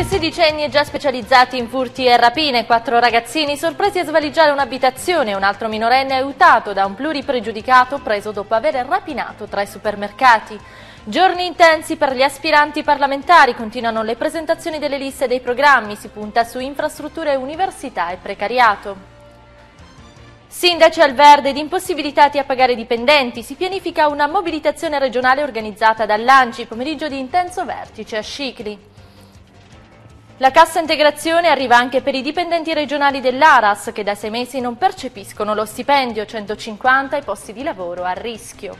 Anche sedicenni e già specializzati in furti e rapine, quattro ragazzini sorpresi a svaligiare un'abitazione, un altro minorenne aiutato da un pluripregiudicato preso dopo aver rapinato tre supermercati. Giorni intensi per gli aspiranti parlamentari, continuano le presentazioni delle liste dei programmi, si punta su infrastrutture, università e precariato. Sindaci al verde ed impossibilitati a pagare dipendenti, si pianifica una mobilitazione regionale organizzata dall'Anci, pomeriggio di intenso vertice a Scicli. La cassa integrazione arriva anche per i dipendenti regionali dell'Aras che da sei mesi non percepiscono lo stipendio, 150 i posti di lavoro a rischio.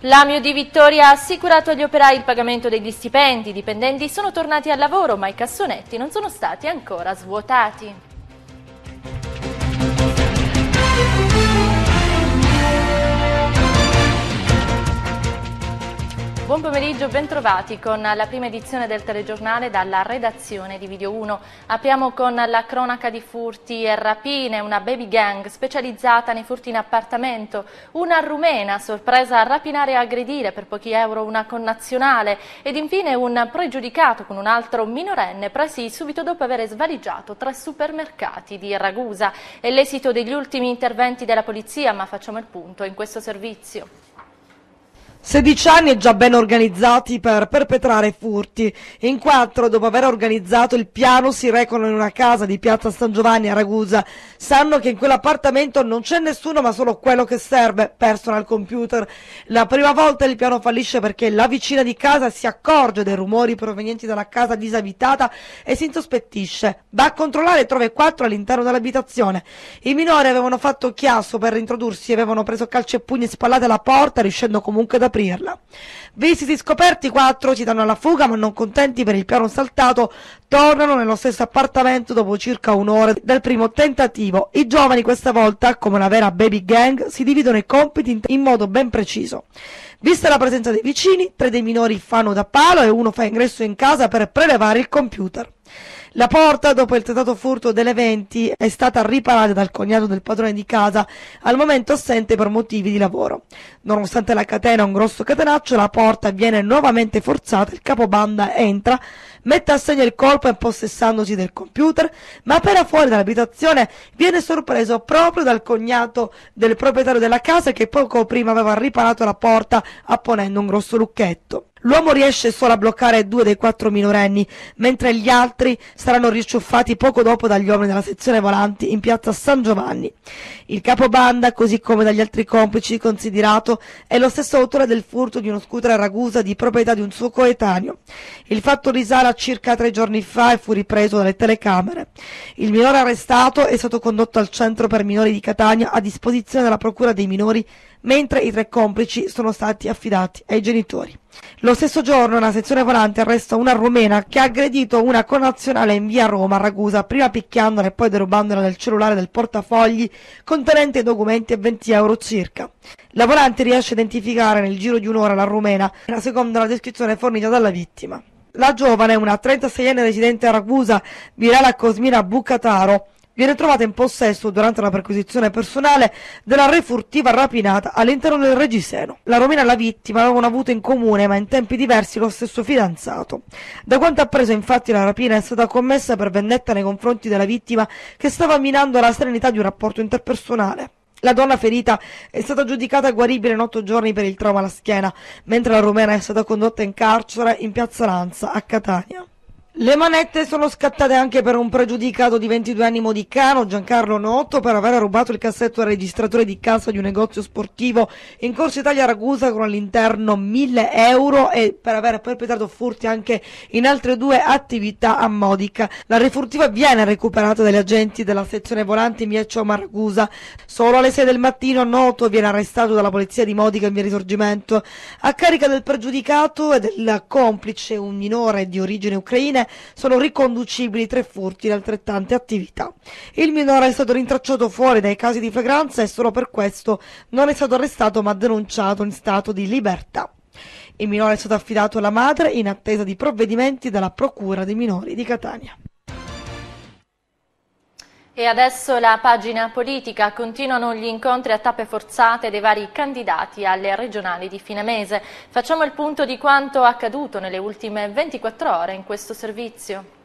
L'Amio di Vittoria ha assicurato agli operai il pagamento degli stipendi, i dipendenti sono tornati al lavoro ma i cassonetti non sono stati ancora svuotati. Buon pomeriggio, bentrovati con la prima edizione del telegiornale dalla redazione di Video 1. Apriamo con la cronaca di furti e rapine, una baby gang specializzata nei furti in appartamento, una rumena sorpresa a rapinare e aggredire per pochi euro una connazionale ed infine un pregiudicato con un altro minorenne presi subito dopo aver svaligiato tre supermercati di Ragusa. È l'esito degli ultimi interventi della polizia, ma facciamo il punto in questo servizio. 16 anni e già ben organizzati per perpetrare furti. In quattro, dopo aver organizzato il piano, si recano in una casa di piazza San Giovanni a Ragusa. Sanno che in quell'appartamento non c'è nessuno ma solo quello che serve, personal computer. La prima volta il piano fallisce perché la vicina di casa si accorge dei rumori provenienti dalla casa disabitata e si insospettisce. Va a controllare e trova i quattro all'interno dell'abitazione. I minori avevano fatto chiasso per introdursi, avevano preso calci e pugni spallate alla porta, riuscendo comunque da aprirla. Visti scoperti, quattro si danno alla fuga, ma non contenti per il piano saltato, tornano nello stesso appartamento dopo circa un'ora del primo tentativo. I giovani questa volta, come una vera baby gang, si dividono i compiti in modo ben preciso. Vista la presenza dei vicini, tre dei minori fanno da palo e uno fa ingresso in casa per prelevare il computer. La porta, dopo il tentato furto delle 20, è stata riparata dal cognato del padrone di casa, al momento assente per motivi di lavoro. Nonostante la catena un grosso catenaccio, la porta viene nuovamente forzata, il capobanda entra, mette a segno il colpo impossessandosi del computer, ma appena fuori dall'abitazione viene sorpreso proprio dal cognato del proprietario della casa che poco prima aveva riparato la porta apponendo un grosso lucchetto. L'uomo riesce solo a bloccare due dei quattro minorenni, mentre gli altri saranno ricciuffati poco dopo dagli uomini della sezione volanti in piazza San Giovanni. Il capobanda, così come dagli altri complici considerato, è lo stesso autore del furto di uno scooter a Ragusa di proprietà di un suo coetaneo. Il fatto risale a circa tre giorni fa e fu ripreso dalle telecamere. Il minore arrestato è stato condotto al centro per minori di Catania a disposizione della procura dei minori mentre i tre complici sono stati affidati ai genitori. Lo stesso giorno una sezione volante arresta una rumena che ha aggredito una connazionale in via Roma a Ragusa, prima picchiandola e poi derubandola del cellulare del portafogli contenente documenti e 20 euro circa. La volante riesce a identificare nel giro di un'ora la rumena, secondo la descrizione fornita dalla vittima. La giovane, una 36enne residente a Ragusa, Virala Cosmina Bucataro, viene trovata in possesso durante la perquisizione personale della refurtiva rapinata all'interno del Regiseno. La Romina e la vittima avevano avuto in comune, ma in tempi diversi, lo stesso fidanzato. Da quanto appreso, infatti, la rapina è stata commessa per vendetta nei confronti della vittima che stava minando la serenità di un rapporto interpersonale. La donna ferita è stata giudicata guaribile in otto giorni per il trauma alla schiena, mentre la romena è stata condotta in carcere in piazza Lanza, a Catania. Le manette sono scattate anche per un pregiudicato di 22 anni modicano, Giancarlo Noto, per aver rubato il cassetto al registratore di casa di un negozio sportivo in Corso Italia Ragusa con all'interno 1000 euro e per aver perpetrato furti anche in altre due attività a Modica. La refurtiva viene recuperata dagli agenti della sezione volante Cioma Ragusa. Solo alle 6 del mattino Noto viene arrestato dalla polizia di Modica in via Risorgimento. A carica del pregiudicato e del complice, un minore di origine ucraina, sono riconducibili tre furti in altrettante attività. Il minore è stato rintracciato fuori dai casi di flagranza e solo per questo non è stato arrestato ma denunciato in stato di libertà. Il minore è stato affidato alla madre in attesa di provvedimenti dalla Procura dei minori di Catania. E adesso la pagina politica. Continuano gli incontri a tappe forzate dei vari candidati alle regionali di fine mese. Facciamo il punto di quanto accaduto nelle ultime 24 ore in questo servizio.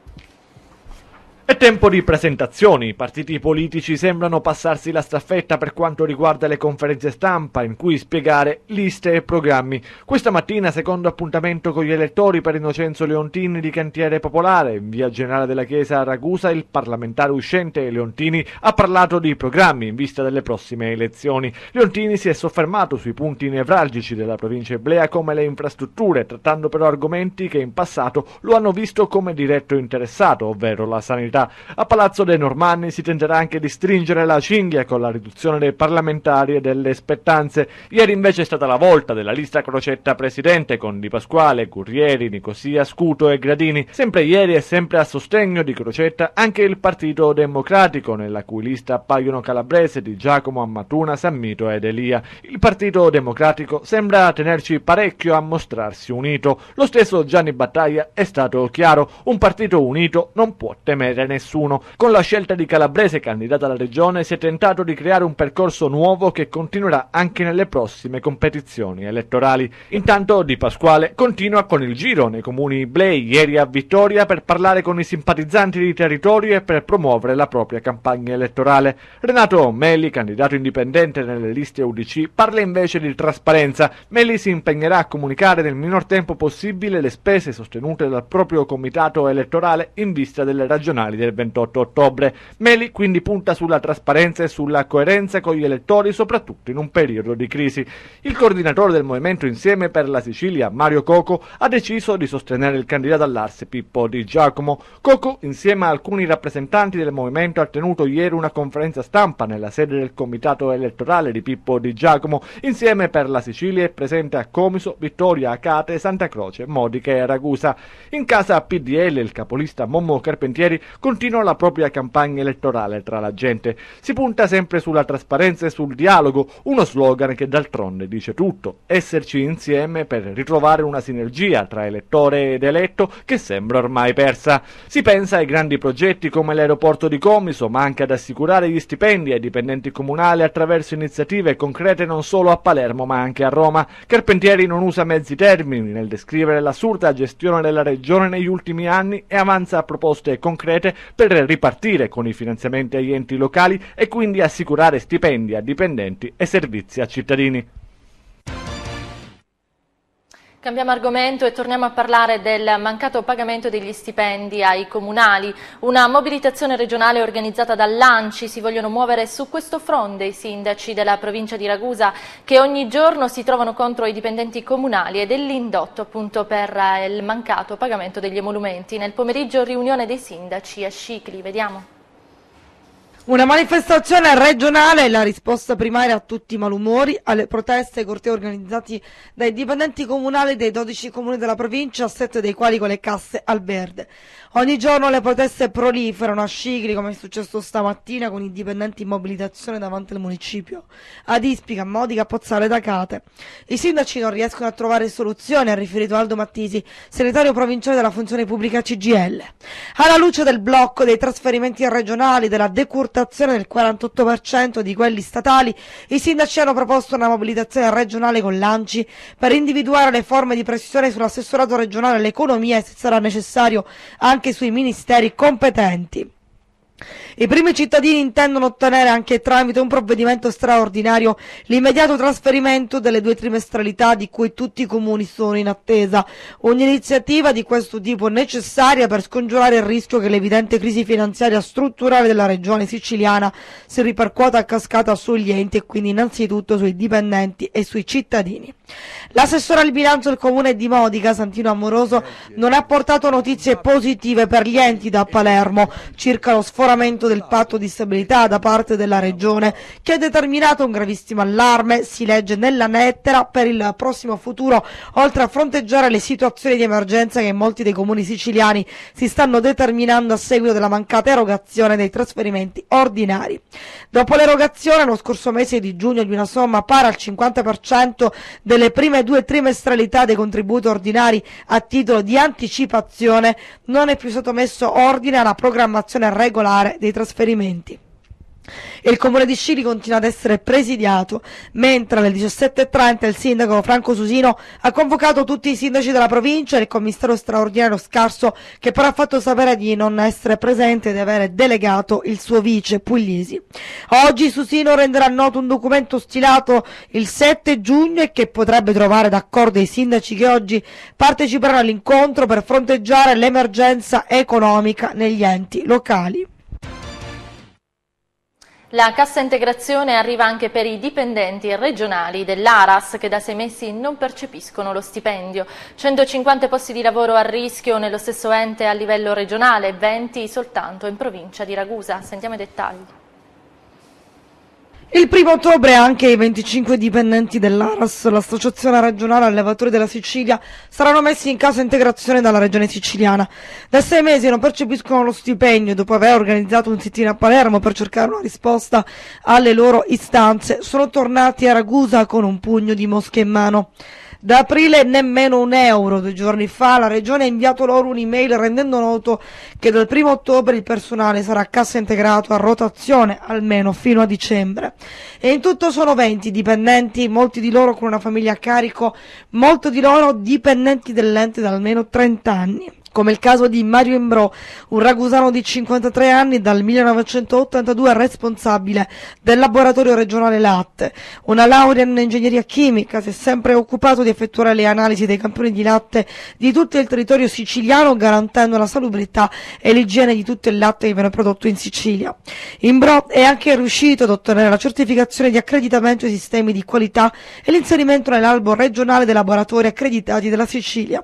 È tempo di presentazioni. I partiti politici sembrano passarsi la staffetta per quanto riguarda le conferenze stampa in cui spiegare liste e programmi. Questa mattina, secondo appuntamento con gli elettori per Innocenzo Leontini di Cantiere Popolare, in via Generale della Chiesa a Ragusa, il parlamentare uscente Leontini ha parlato di programmi in vista delle prossime elezioni. Leontini si è soffermato sui punti nevralgici della provincia eblea come le infrastrutture, trattando però argomenti che in passato lo hanno visto come diretto interessato, ovvero la sanità unità. A Palazzo dei Normanni si tenterà anche di stringere la cinghia con la riduzione dei parlamentari e delle spettanze. Ieri invece è stata la volta della lista Crocetta Presidente con Di Pasquale, Currieri, Nicosia, Scuto e Gradini. Sempre ieri e sempre a sostegno di Crocetta anche il Partito Democratico, nella cui lista appaiono Calabrese, Di Giacomo, Ammatuna, Sammito ed Elia. Il Partito Democratico sembra tenerci parecchio a mostrarsi unito. Lo stesso Gianni Battaglia è stato chiaro, un partito unito non può temere scegliere nessuno. Con la scelta di Calabrese candidata alla regione si è tentato di creare un percorso nuovo che continuerà anche nelle prossime competizioni elettorali. Intanto Di Pasquale continua con il giro nei comuni Blei ieri a Vittoria per parlare con i simpatizzanti di territorio e per promuovere la propria campagna elettorale. Renato Melli, candidato indipendente nelle liste UDC, parla invece di trasparenza. Melli si impegnerà a comunicare nel minor tempo possibile le spese sostenute dal proprio comitato elettorale in vista delle regionali elettorali del 28 ottobre. Meli quindi punta sulla trasparenza e sulla coerenza con gli elettori, soprattutto in un periodo di crisi. Il coordinatore del Movimento Insieme per la Sicilia, Mario Coco, ha deciso di sostenere il candidato all'Arse Pippo Di Giacomo. Coco, insieme a alcuni rappresentanti del movimento, ha tenuto ieri una conferenza stampa nella sede del comitato elettorale di Pippo Di Giacomo. Insieme per la Sicilia è presente a Comiso, Vittoria, Acate, Santa Croce, Modica e Ragusa. In casa PDL il capolista Mommo Carpentieri continua la propria campagna elettorale tra la gente. Si punta sempre sulla trasparenza e sul dialogo, uno slogan che d'altronde dice tutto, esserci insieme per ritrovare una sinergia tra elettore ed eletto che sembra ormai persa. Si pensa ai grandi progetti come l'aeroporto di Comiso, ma anche ad assicurare gli stipendi ai dipendenti comunali attraverso iniziative concrete non solo a Palermo ma anche a Roma. Carpentieri non usa mezzi termini nel descrivere l'assurda gestione della regione negli ultimi anni e avanza proposte concrete per ripartire con i finanziamenti agli enti locali e quindi assicurare stipendi a dipendenti e servizi a cittadini. Cambiamo argomento e torniamo a parlare del mancato pagamento degli stipendi ai comunali. Una mobilitazione regionale organizzata dall'ANCI. Si vogliono muovere su questo fronte i sindaci della provincia di Ragusa che ogni giorno si trovano contro i dipendenti comunali e dell'indotto appunto per il mancato pagamento degli emolumenti. Nel pomeriggio riunione dei sindaci a Scicli. Vediamo. Una manifestazione regionale è la risposta primaria a tutti i malumori, alle proteste e cortei organizzati dai dipendenti comunali dei 12 comuni della provincia, 7 dei quali con le casse al verde. Ogni giorno le proteste proliferano a Scicli, come è successo stamattina con i dipendenti in mobilitazione davanti al municipio, ad Ispica, Modica, Pozzale da Cate. I sindaci non riescono a trovare soluzioni, ha riferito Aldo Mattisi, segretario provinciale della funzione pubblica CGL. Alla luce del blocco dei trasferimenti regionali, della decurtazione del 48% di quelli statali, i sindaci hanno proposto una mobilitazione regionale con l'ANCI per individuare le forme di pressione sull'assessorato regionale all'economia e se sarà necessario anche sui ministeri competenti. I primi cittadini intendono ottenere anche tramite un provvedimento straordinario l'immediato trasferimento delle due trimestralità di cui tutti i comuni sono in attesa. Un'iniziativa di questo tipo necessaria per scongiurare il rischio che l'evidente crisi finanziaria strutturale della regione siciliana si ripercuota a cascata sugli enti e quindi innanzitutto sui dipendenti e sui cittadini. L'assessore al bilancio del comune di Modica, Santino Amoroso, non ha portato notizie positive per gli enti da Palermo circa lo sforamento del patto di stabilità da parte della regione che ha determinato un gravissimo allarme, si legge nella lettera, per il prossimo futuro, oltre a fronteggiare le situazioni di emergenza che in molti dei comuni siciliani si stanno determinando a seguito della mancata erogazione dei trasferimenti ordinari. Dopo l'erogazione lo scorso mese di giugno di una somma pari al 50% delle prime due trimestralità dei contributi ordinari a titolo di anticipazione, non è più stato messo ordine alla programmazione regolare dei trasferimenti. Il comune di Scili continua ad essere presidiato, mentre alle 17.30 il sindaco Franco Susino ha convocato tutti i sindaci della provincia e il commissario straordinario Scarso che però ha fatto sapere di non essere presente e di avere delegato il suo vice Puglisi. Oggi Susino renderà noto un documento stilato il 7 giugno e che potrebbe trovare d'accordo i sindaci che oggi parteciperanno all'incontro per fronteggiare l'emergenza economica negli enti locali. La cassa integrazione arriva anche per i dipendenti regionali dell'Aras che da sei mesi non percepiscono lo stipendio. 150 posti di lavoro a rischio nello stesso ente a livello regionale, 20 soltanto in provincia di Ragusa. Sentiamo i dettagli. Il primo ottobre anche i 25 dipendenti dell'ARAS, l'associazione regionale allevatori della Sicilia, saranno messi in casa integrazione dalla regione siciliana. Da sei mesi non percepiscono lo stipendio dopo aver organizzato un sit-in a Palermo per cercare una risposta alle loro istanze. Sono tornati a Ragusa con un pugno di mosche in mano. Da aprile nemmeno un euro. Due giorni fa la Regione ha inviato loro un'email rendendo noto che dal 1 ottobre il personale sarà cassa integrato a rotazione almeno fino a dicembre. E in tutto sono 20 dipendenti, molti di loro con una famiglia a carico, molti di loro dipendenti dell'ente da almeno 30 anni come il caso di Mario Imbro, un ragusano di 53 anni dal 1982 responsabile del laboratorio regionale latte, una laurea in ingegneria chimica, si è sempre occupato di effettuare le analisi dei campioni di latte di tutto il territorio siciliano garantendo la salubrità e l'igiene di tutto il latte che viene prodotto in Sicilia. Imbro è anche riuscito ad ottenere la certificazione di accreditamento ai sistemi di qualità e l'inserimento nell'albo regionale dei laboratori accreditati della Sicilia.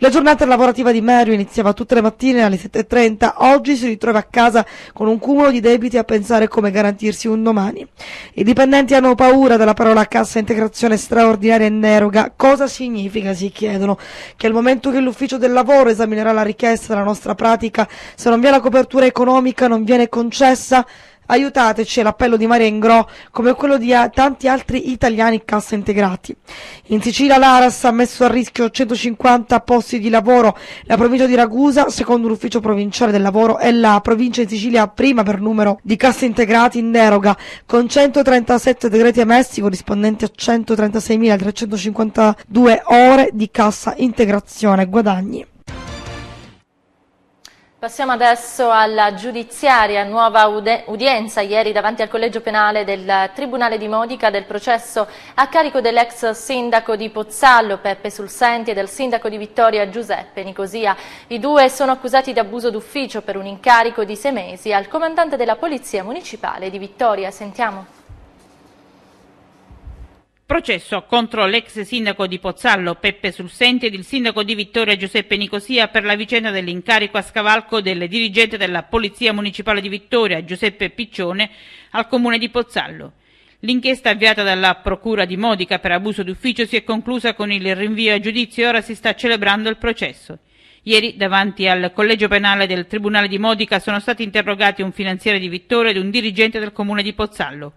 La giornata lavorativa di Mario iniziava tutte le mattine alle 7.30, oggi si ritrova a casa con un cumulo di debiti a pensare come garantirsi un domani. I dipendenti hanno paura della parola cassa integrazione straordinaria in deroga. Cosa significa, si chiedono? Che al momento che l'ufficio del lavoro esaminerà la richiesta della nostra pratica, se non viene la copertura economica non viene concessa? Aiutateci, l'appello di Maria Ingro, come quello di tanti altri italiani cassa integrati. In Sicilia l'Aras ha messo a rischio 150 posti di lavoro. La provincia di Ragusa, secondo l'ufficio provinciale del lavoro, è la provincia in Sicilia prima per numero di cassa integrati in deroga, con 137 decreti emessi corrispondenti a 136.352 ore di cassa integrazione guadagni. Passiamo adesso alla giudiziaria, nuova udienza ieri davanti al collegio penale del Tribunale di Modica del processo a carico dell'ex sindaco di Pozzallo Peppe Sulsenti e del sindaco di Vittoria Giuseppe Nicosia. I due sono accusati di abuso d'ufficio per un incarico di sei mesi al comandante della Polizia Municipale di Vittoria. Sentiamo. Processo contro l'ex sindaco di Pozzallo Peppe Sulsenti ed il sindaco di Vittoria Giuseppe Nicosia per la vicenda dell'incarico a scavalco del dirigente della Polizia Municipale di Vittoria Giuseppe Piccione al comune di Pozzallo. L'inchiesta avviata dalla Procura di Modica per abuso d'ufficio si è conclusa con il rinvio a giudizio e ora si sta celebrando il processo. Ieri, davanti al collegio penale del Tribunale di Modica, sono stati interrogati un finanziere di Vittoria ed un dirigente del comune di Pozzallo.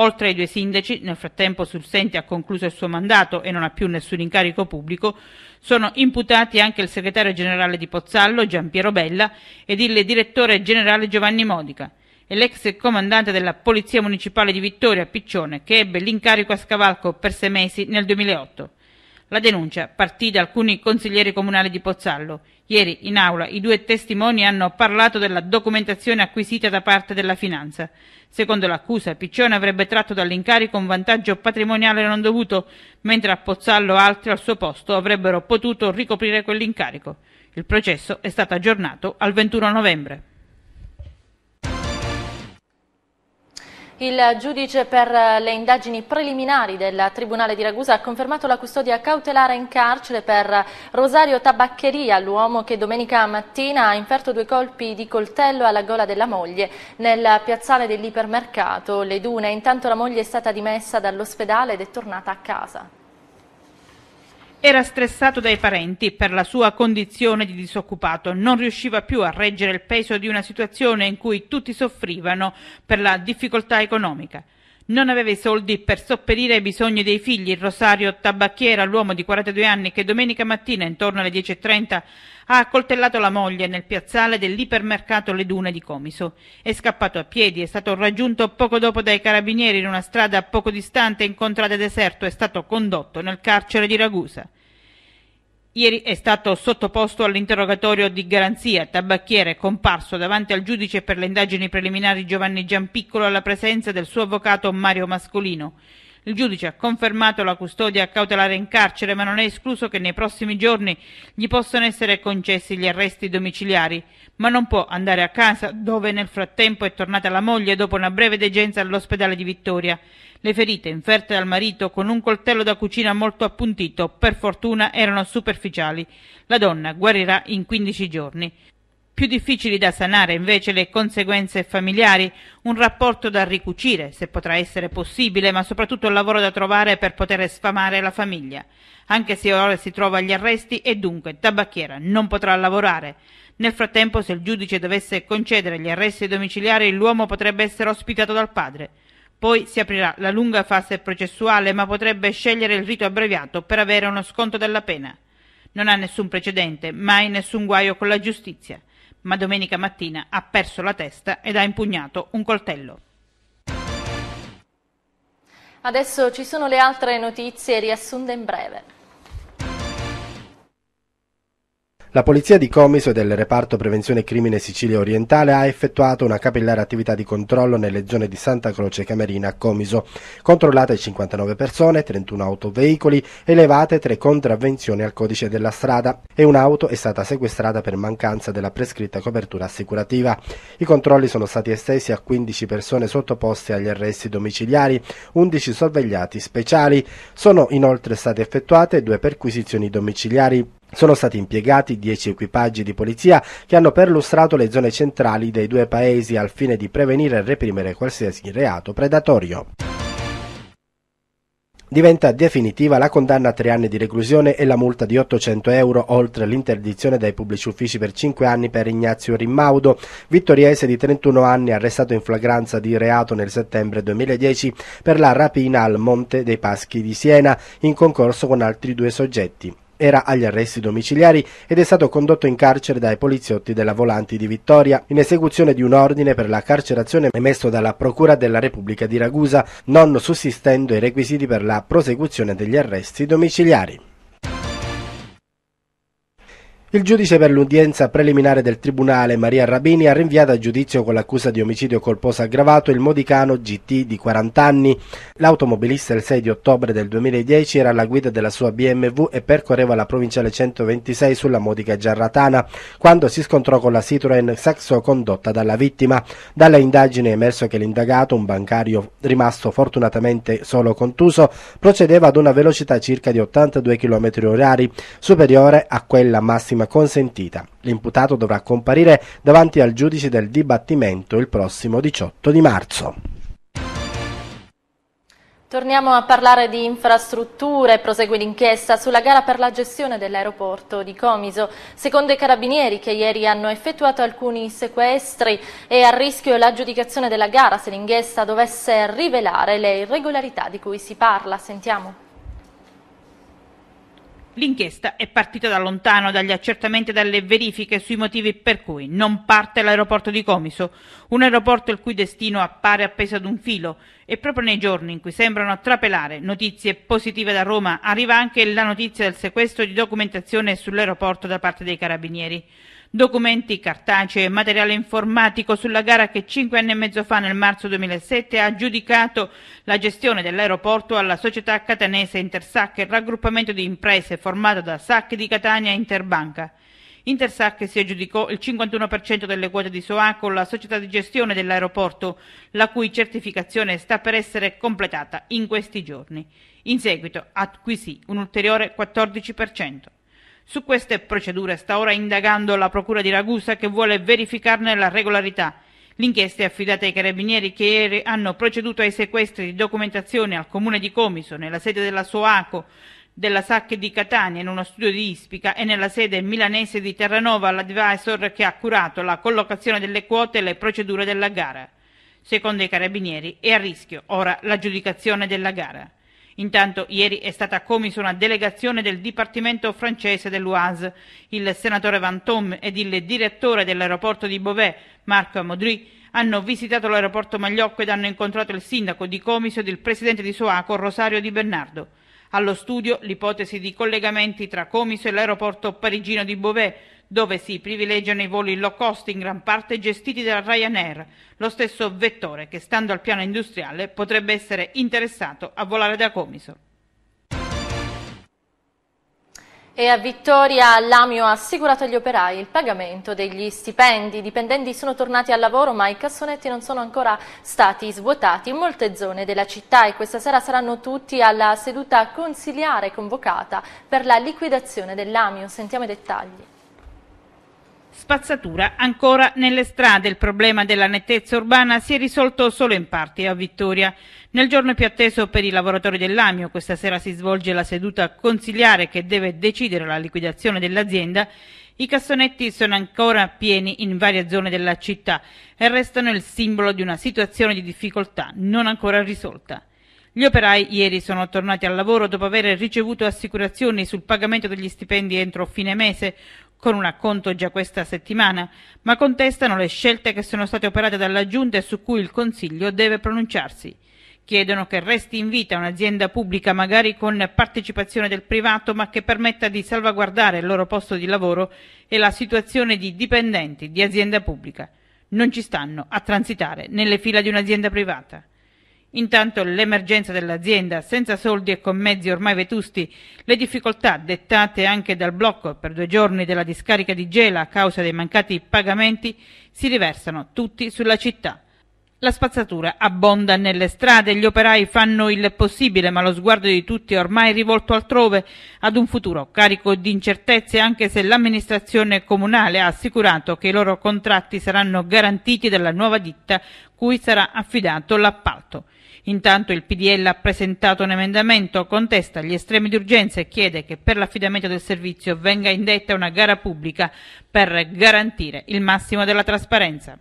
Oltre ai due sindaci, nel frattempo Sulsenti ha concluso il suo mandato e non ha più nessun incarico pubblico, sono imputati anche il segretario generale di Pozzallo, Giampiero Bella, ed il direttore generale Giovanni Modica, e l'ex comandante della Polizia Municipale di Vittoria, Piccione, che ebbe l'incarico a scavalco per sei mesi nel 2008. La denuncia partì da alcuni consiglieri comunali di Pozzallo. Ieri in aula i due testimoni hanno parlato della documentazione acquisita da parte della finanza. Secondo l'accusa, Piccione avrebbe tratto dall'incarico un vantaggio patrimoniale non dovuto, mentre a Pozzallo altri al suo posto avrebbero potuto ricoprire quell'incarico. Il processo è stato aggiornato al 21 novembre. Il giudice per le indagini preliminari del Tribunale di Ragusa ha confermato la custodia cautelare in carcere per Rosario Tabaccheria, l'uomo che domenica mattina ha inferto due colpi di coltello alla gola della moglie nel piazzale dell'ipermercato Le Dune. Intanto la moglie è stata dimessa dall'ospedale ed è tornata a casa. Era stressato dai parenti per la sua condizione di disoccupato, non riusciva più a reggere il peso di una situazione in cui tutti soffrivano per la difficoltà economica. Non aveva i soldi per sopperire ai bisogni dei figli. Rosario Tabacchiera, l'uomo di 42 anni che domenica mattina intorno alle 10.30 ha accoltellato la moglie nel piazzale dell'ipermercato Le Dune di Comiso. È scappato a piedi, è stato raggiunto poco dopo dai carabinieri in una strada poco distante in contrada deserto è stato condotto nel carcere di Ragusa. Ieri è stato sottoposto all'interrogatorio di garanzia. Tabacchiere comparso davanti al giudice per le indagini preliminari Giovanni Giampiccolo alla presenza del suo avvocato Mario Mascolino. Il giudice ha confermato la custodia cautelare in carcere, ma non è escluso che nei prossimi giorni gli possano essere concessi gli arresti domiciliari, ma non può andare a casa, dove nel frattempo è tornata la moglie dopo una breve degenza all'ospedale di Vittoria. Le ferite inferte dal marito con un coltello da cucina molto appuntito, per fortuna erano superficiali. La donna guarirà in 15 giorni. Più difficili da sanare invece le conseguenze familiari, un rapporto da ricucire, se potrà essere possibile, ma soprattutto il lavoro da trovare per poter sfamare la famiglia. Anche se ora si trova agli arresti e dunque tabacchiera non potrà lavorare. Nel frattempo, se il giudice dovesse concedere gli arresti domiciliari, l'uomo potrebbe essere ospitato dal padre. Poi si aprirà la lunga fase processuale, ma potrebbe scegliere il rito abbreviato per avere uno sconto della pena. Non ha nessun precedente, mai nessun guaio con la giustizia, ma domenica mattina ha perso la testa ed ha impugnato un coltello. Adesso ci sono le altre notizie riassunte in breve. La polizia di Comiso e del reparto prevenzione crimine Sicilia orientale ha effettuato una capillare attività di controllo nelle zone di Santa Croce Camerina a Comiso. Controllate 59 persone, 31 autoveicoli, elevate tre contravvenzioni al codice della strada e un'auto è stata sequestrata per mancanza della prescritta copertura assicurativa. I controlli sono stati estesi a 15 persone sottoposte agli arresti domiciliari, 11 sorvegliati speciali. Sono inoltre state effettuate due perquisizioni domiciliari sono stati impiegati dieci equipaggi di polizia che hanno perlustrato le zone centrali dei due paesi al fine di prevenire e reprimere qualsiasi reato predatorio. Diventa definitiva la condanna a tre anni di reclusione e la multa di 800 euro, oltre l'interdizione dai pubblici uffici per cinque anni per Ignazio Rimmaudo, vittoriese di 31 anni arrestato in flagranza di reato nel settembre 2010 per la rapina al Monte dei Paschi di Siena, in concorso con altri due soggetti era agli arresti domiciliari ed è stato condotto in carcere dai poliziotti della Volanti di Vittoria in esecuzione di un ordine per la carcerazione emesso dalla Procura della Repubblica di Ragusa, non sussistendo i requisiti per la prosecuzione degli arresti domiciliari. Il giudice per l'udienza preliminare del Tribunale, Maria Rabini, ha rinviato a giudizio con l'accusa di omicidio colposo aggravato il modicano GT di 40 anni. L'automobilista il 6 di ottobre del 2010 era alla guida della sua BMW e percorreva la provinciale 126 sulla modica Giarratana, quando si scontrò con la Citroen Saxo condotta dalla vittima. Dalla indagine è emerso che l'indagato, un bancario rimasto fortunatamente solo contuso, procedeva ad una velocità circa di 82 km orari, superiore a quella massima massima consentita. L'imputato dovrà comparire davanti al giudice del dibattimento il prossimo 18 di marzo. Torniamo a parlare di infrastrutture, prosegue l'inchiesta sulla gara per la gestione dell'aeroporto di Comiso. Secondo i carabinieri che ieri hanno effettuato alcuni sequestri è a rischio l'aggiudicazione della gara se l'inchiesta dovesse rivelare le irregolarità di cui si parla. Sentiamo. L'inchiesta è partita da lontano dagli accertamenti e dalle verifiche sui motivi per cui non parte l'aeroporto di Comiso, un aeroporto il cui destino appare appeso ad un filo. E proprio nei giorni in cui sembrano trapelare notizie positive da Roma arriva anche la notizia del sequestro di documentazione sull'aeroporto da parte dei carabinieri documenti cartacei e materiale informatico sulla gara che cinque anni e mezzo fa, nel marzo 2007, ha giudicato la gestione dell'aeroporto alla società catanese Intersac, il raggruppamento di imprese formato da SAC di Catania e Interbanca. Intersac si aggiudicò il 51% delle quote di Soaco, la società di gestione dell'aeroporto, la cui certificazione sta per essere completata in questi giorni. In seguito acquisì un ulteriore 14%. Su queste procedure sta ora indagando la Procura di Ragusa che vuole verificarne la regolarità. L'inchiesta è affidata ai carabinieri che ieri hanno proceduto ai sequestri di documentazione al comune di Comiso, nella sede della Soaco, della SAC di Catania in uno studio di Ispica e nella sede milanese di Terranova l'advisor che ha curato la collocazione delle quote e le procedure della gara. Secondo i carabinieri è a rischio ora l'aggiudicazione della gara. Intanto ieri è stata commessa una delegazione del Dipartimento francese dell'Oise. Il senatore Van Tom ed il direttore dell'aeroporto di Beauvais, Marc Modry, hanno visitato l'aeroporto Magliocco ed hanno incontrato il sindaco di Comiso ed il presidente di Soaco, Rosario Di Bernardo. Allo studio l'ipotesi di collegamenti tra Comiso e l'aeroporto parigino di Beauvais, dove si privilegiano i voli low cost in gran parte gestiti da Ryanair, lo stesso vettore che, stando al piano industriale, potrebbe essere interessato a volare da Comiso. E a Vittoria l'Amio ha assicurato agli operai il pagamento degli stipendi. I dipendenti sono tornati al lavoro ma i cassonetti non sono ancora stati svuotati in molte zone della città e questa sera saranno tutti alla seduta consiliare convocata per la liquidazione dell'Amio. Sentiamo i dettagli. Spazzatura ancora nelle strade. Il problema della nettezza urbana si è risolto solo in parte a Vittoria. Nel giorno più atteso per i lavoratori dell'Amio, questa sera si svolge la seduta consigliare che deve decidere la liquidazione dell'azienda. I cassonetti sono ancora pieni in varie zone della città e restano il simbolo di una situazione di difficoltà non ancora risolta. Gli operai ieri sono tornati al lavoro dopo aver ricevuto assicurazioni sul pagamento degli stipendi entro fine mese, con un acconto già questa settimana, ma contestano le scelte che sono state operate dalla Giunta e su cui il Consiglio deve pronunciarsi. Chiedono che resti in vita un'azienda pubblica magari con partecipazione del privato ma che permetta di salvaguardare il loro posto di lavoro e la situazione di dipendenti di azienda pubblica. Non ci stanno a transitare nelle fila di un'azienda privata. Intanto l'emergenza dell'azienda, senza soldi e con mezzi ormai vetusti, le difficoltà dettate anche dal blocco per due giorni della discarica di Gela a causa dei mancati pagamenti, si riversano tutti sulla città. La spazzatura abbonda nelle strade, gli operai fanno il possibile, ma lo sguardo di tutti è ormai rivolto altrove, ad un futuro carico di incertezze, anche se l'amministrazione comunale ha assicurato che i loro contratti saranno garantiti dalla nuova ditta cui sarà affidato l'appalto. Intanto il PDL ha presentato un emendamento, contesta gli estremi di urgenza e chiede che per l'affidamento del servizio venga indetta una gara pubblica per garantire il massimo della trasparenza.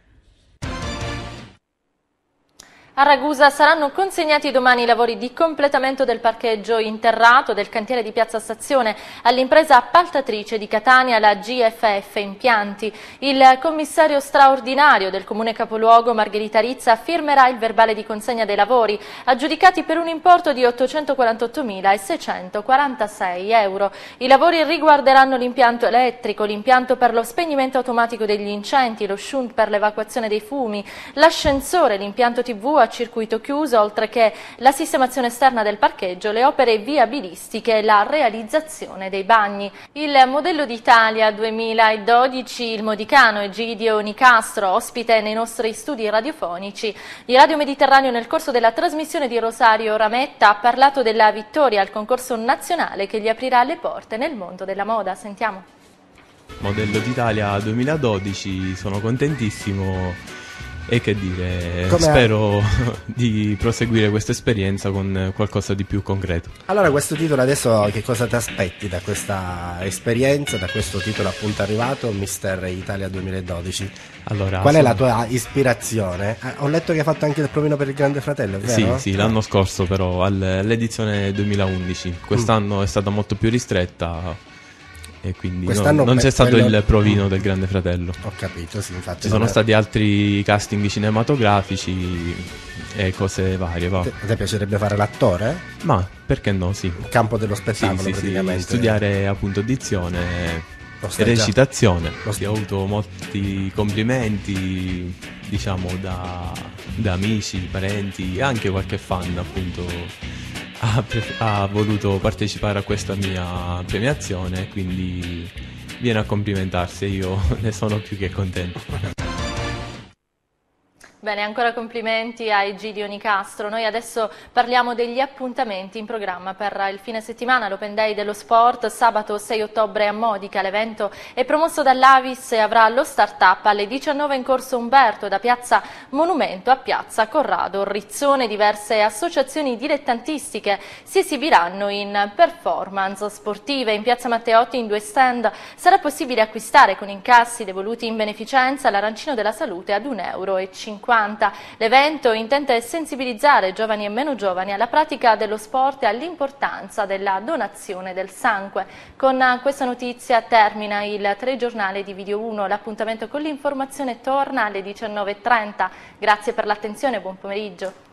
A Ragusa saranno consegnati domani i lavori di completamento del parcheggio interrato del cantiere di Piazza Stazione all'impresa appaltatrice di Catania, la GFF Impianti. Il commissario straordinario del comune capoluogo, Margherita Rizza, firmerà il verbale di consegna dei lavori, aggiudicati per un importo di 848.646 euro. I lavori riguarderanno l'impianto elettrico, l'impianto per lo spegnimento automatico degli incendi, lo shunt per l'evacuazione dei fumi, l'ascensore, l'impianto TV circuito chiuso, oltre che la sistemazione esterna del parcheggio, le opere viabilistiche e la realizzazione dei bagni. Il modello d'Italia 2012, il modicano Egidio Nicastro, ospite nei nostri studi radiofonici di Radio Mediterraneo nel corso della trasmissione di Rosario Rametta, ha parlato della vittoria al concorso nazionale che gli aprirà le porte nel mondo della moda. Sentiamo. Modello d'Italia 2012, sono contentissimo e che dire, Come spero di proseguire questa esperienza con qualcosa di più concreto. Allora, questo titolo adesso che cosa ti aspetti da questa esperienza, da questo titolo appunto arrivato, Mister Italia 2012? Allora, Qual è la tua ispirazione? Eh, ho letto che hai fatto anche il provino per il Grande Fratello, è vero? Sì, sì, l'anno scorso però, all'edizione 2011. Quest'anno mm. è stata molto più ristretta e quindi no, non c'è stato quello... il provino del Grande Fratello. Ho capito, sì, infatti. Ci sono è... stati altri casting cinematografici e cose varie. Va. A te piacerebbe fare l'attore? Ma perché no, sì. Il campo dello spettacolo sì, praticamente. Sì, studiare appunto dizione e recitazione. Ho avuto molti complimenti, diciamo, da, da amici, parenti e anche qualche fan appunto ha, ha voluto partecipare a questa mia premiazione, quindi viene a complimentarsi io ne sono più che contento. Bene, ancora complimenti a Egidio Nicastro. Noi adesso parliamo degli appuntamenti in programma per il fine settimana, l'Open Day dello Sport, sabato 6 ottobre a Modica. L'evento è promosso dall'Avis e avrà lo start-up alle 19 in corso Umberto, da piazza Monumento a piazza Corrado. Rizzone, diverse associazioni dilettantistiche si esibiranno in performance sportive. In piazza Matteotti, in due stand, sarà possibile acquistare con incassi devoluti in beneficenza l'arancino della salute ad 1,50 euro. 50. L'evento intende sensibilizzare giovani e meno giovani alla pratica dello sport e all'importanza della donazione del sangue. Con questa notizia termina il telegiornale di Video 1. L'appuntamento con l'informazione torna alle 19.30. Grazie per l'attenzione buon pomeriggio.